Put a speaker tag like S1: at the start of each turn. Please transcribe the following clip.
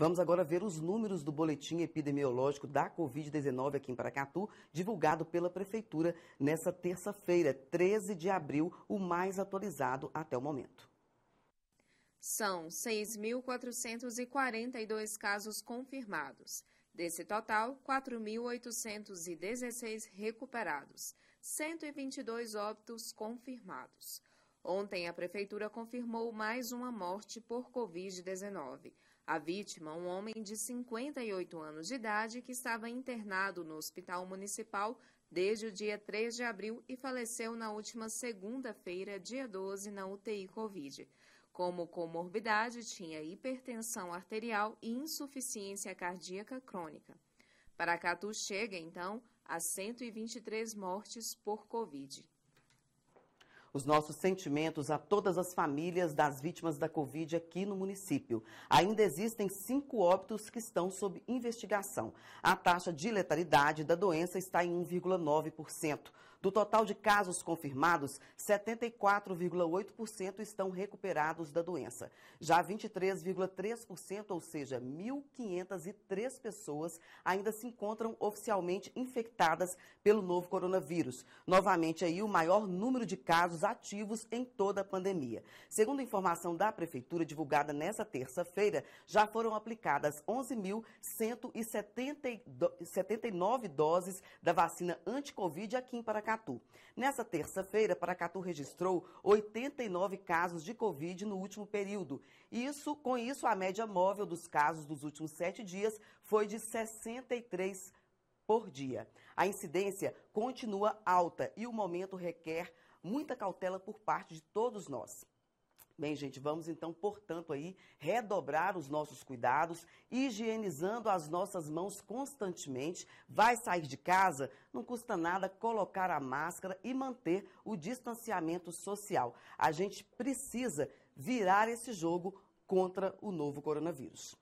S1: Vamos agora ver os números do boletim epidemiológico da Covid-19 aqui em Paracatu, divulgado pela Prefeitura nesta terça-feira, 13 de abril, o mais atualizado até o momento.
S2: São 6.442 casos confirmados. Desse total, 4.816 recuperados, 122 óbitos confirmados. Ontem, a Prefeitura confirmou mais uma morte por Covid-19. A vítima, um homem de 58 anos de idade que estava internado no Hospital Municipal desde o dia 3 de abril e faleceu na última segunda-feira, dia 12, na UTI Covid. Como comorbidade, tinha hipertensão arterial e insuficiência cardíaca crônica. Paracatu chega, então, a 123 mortes por Covid.
S1: Os nossos sentimentos a todas as famílias das vítimas da Covid aqui no município. Ainda existem cinco óbitos que estão sob investigação. A taxa de letalidade da doença está em 1,9%. Do total de casos confirmados, 74,8% estão recuperados da doença. Já 23,3%, ou seja, 1.503 pessoas, ainda se encontram oficialmente infectadas pelo novo coronavírus. Novamente aí o maior número de casos ativos em toda a pandemia. Segundo informação da Prefeitura divulgada nesta terça-feira, já foram aplicadas 11.179 doses da vacina anti-Covid aqui em Paracatu. Paracatu. Nessa terça-feira, Paracatu registrou 89 casos de Covid no último período. Isso, com isso, a média móvel dos casos dos últimos sete dias foi de 63 por dia. A incidência continua alta e o momento requer muita cautela por parte de todos nós. Bem, gente, vamos então, portanto, aí redobrar os nossos cuidados, higienizando as nossas mãos constantemente. Vai sair de casa, não custa nada colocar a máscara e manter o distanciamento social. A gente precisa virar esse jogo contra o novo coronavírus.